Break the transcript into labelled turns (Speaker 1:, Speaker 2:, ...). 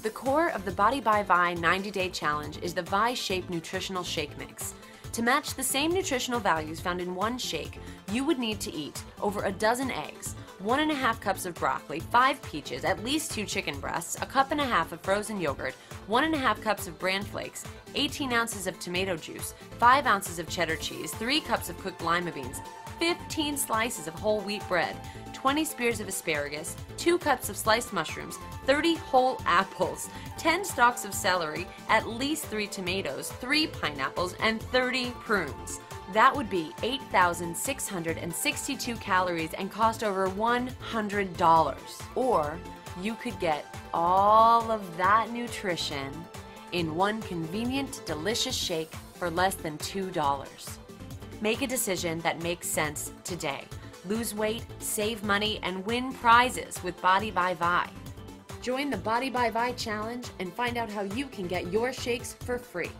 Speaker 1: The core of the Body by Vi 90 Day Challenge is the Vi Shape Nutritional Shake Mix. To match the same nutritional values found in one shake, you would need to eat over a dozen eggs, one and a half cups of broccoli, five peaches, at least two chicken breasts, a cup and a half of frozen yogurt, one and a half cups of bran flakes, 18 ounces of tomato juice, five ounces of cheddar cheese, three cups of cooked lima beans, 15 slices of whole wheat bread, 20 spears of asparagus, 2 cups of sliced mushrooms, 30 whole apples, 10 stalks of celery, at least 3 tomatoes, 3 pineapples, and 30 prunes. That would be 8,662 calories and cost over $100. Or you could get all of that nutrition in one convenient, delicious shake for less than $2. Make a decision that makes sense today. Lose weight, save money, and win prizes with Body by Vi. Join the Body by Vi challenge and find out how you can get your shakes for free.